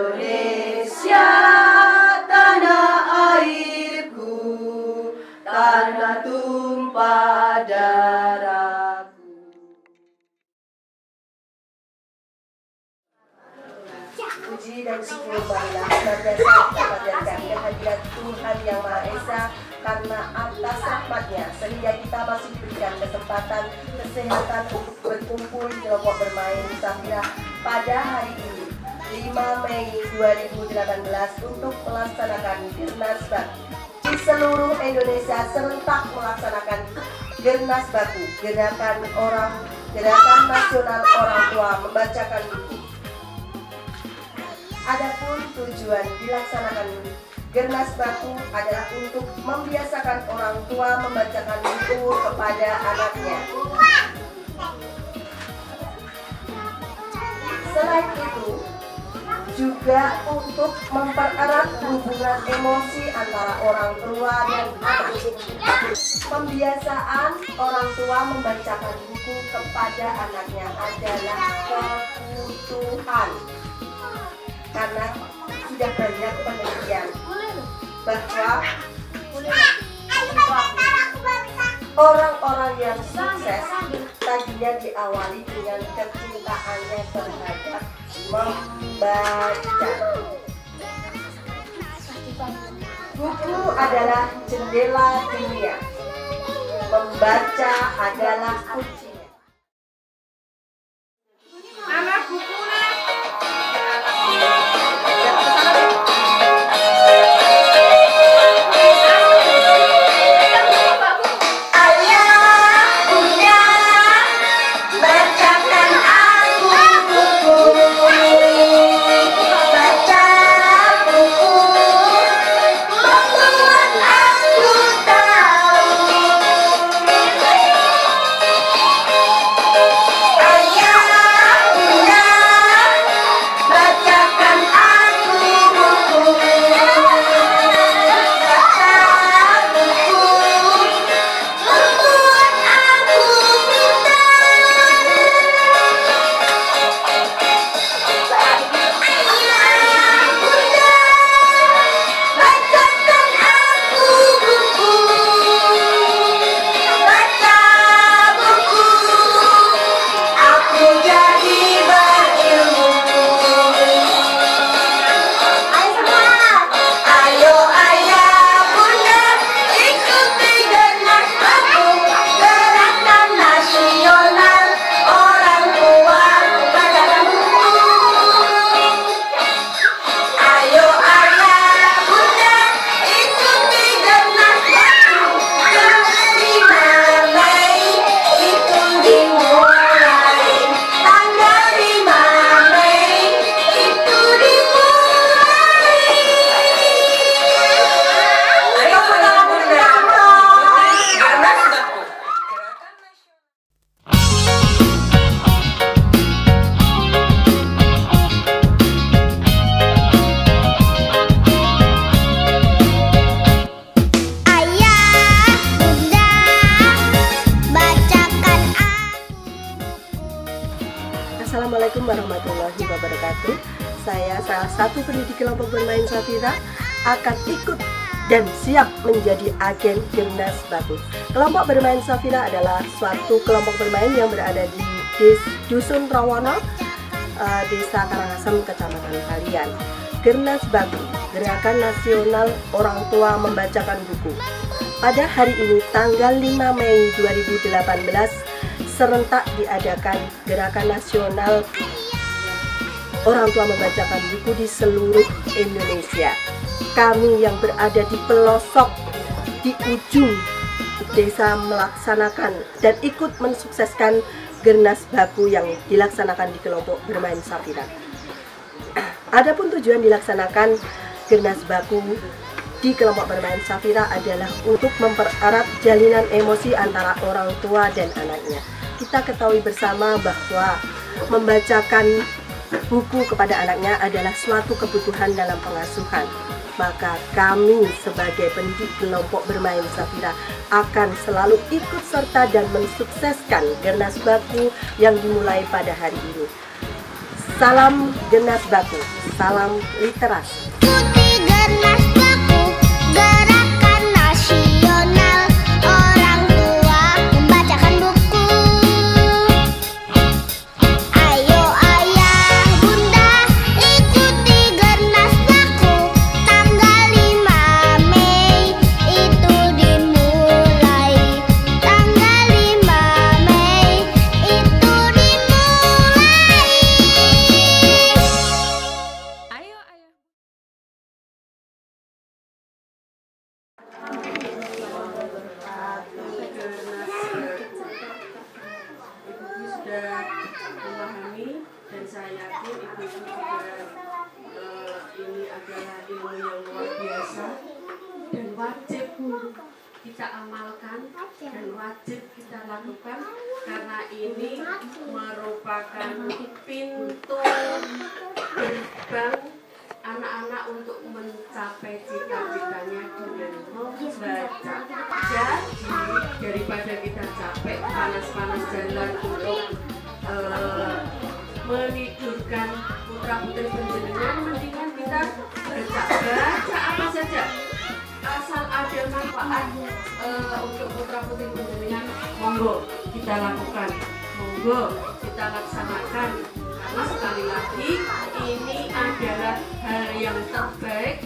Indonesia Puji dan syukur marilah senantiasa kita kehadirat Tuhan Yang Maha Esa karena atas rahmatnya sehingga kita masih diberikan kesempatan kesehatan untuk berkumpul di kelompok bermain Safira pada hari ini 5 Mei 2018 untuk melaksanakan Gernas Baku di seluruh Indonesia serentak melaksanakan Gernas Baku gerakan orang gerakan nasional orang tua membacakan Adapun tujuan dilaksanakan Gernas Baku adalah untuk membiasakan orang tua membacakan buku kepada anaknya. Selain itu, juga untuk mempererat hubungan emosi antara orang tua dan anak. Pembiasaan orang tua membacakan buku kepada anaknya adalah kebutuhan karena sudah banyak penelitian bahwa orang-orang yang sukses tadinya diawali dengan kecintaannya terhadap membaca. Buku adalah jendela dunia. Membaca adalah kuncinya. Satu pendidik kelompok bermain Safira akan ikut dan siap menjadi agen Gernas Baku. Kelompok bermain Safira adalah suatu kelompok bermain yang berada di Des Dusun Rawono, eh, Desa Karangasem, Kecamatan Kalian. Gernas Baku, Gerakan Nasional Orang Tua Membacakan Buku. Pada hari ini, tanggal 5 Mei 2018, serentak diadakan Gerakan Nasional Orang Tua Membacakan Buku di seluruh Indonesia. Kami yang berada di pelosok, di ujung desa melaksanakan dan ikut mensukseskan Gernas Baku yang dilaksanakan di kelompok bermain Safira. Adapun tujuan dilaksanakan Gernas Baku di kelompok bermain Safira adalah untuk mempererat jalinan emosi antara orang tua dan anaknya. kita ketahui bersama bahwa membacakan buku kepada anaknya adalah suatu kebutuhan dalam pengasuhan. Maka kami sebagai pendidik kelompok bermain Safira akan selalu ikut serta dan mensukseskan Gernas Baku yang dimulai pada hari ini. Salam Gernas Baku, salam literasi. Adalah ilmu yang luar biasa dan wajib kita amalkan dan wajib kita lakukan karena ini merupakan pintu gerbang anak-anak untuk mencapai cita-citanya dengan membaca. Jadi daripada kita capek panas-panas jalan untuk eh, menidurkan putra putri eh, untuk putra putri penjenengan monggo kita lakukan. Monggo kita laksanakan. Karena sekali lagi ini adalah hal yang terbaik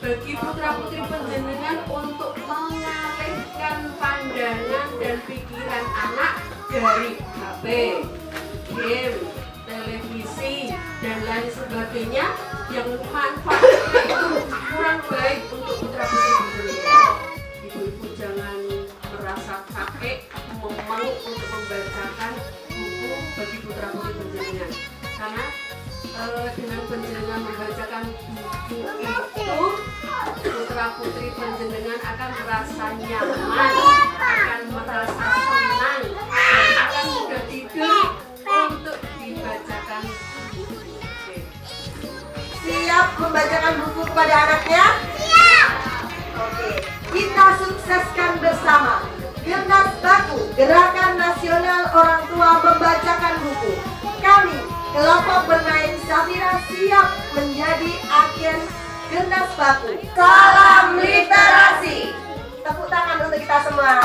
bagi putra putri penjenengan untuk mengalihkan pandangan dan pikiran anak dari HP, game, televisi dan lain sebagainya yang manfaatnya itu kurang baik dengan penjenengan membacakan buku itu putra putri penjenengan akan merasa nyaman akan merasa senang akan mudah tidur untuk dibacakan buku. Siap membacakan buku kepada anaknya? Siap. Oke, kita sukseskan bersama. Gernas Baku, Gerakan Nasional Orang Tua Membacakan Buku. Kami, kelompok bermain Safira siap menjadi agen Gernas Baku. Salam literasi. Tepuk tangan untuk kita semua.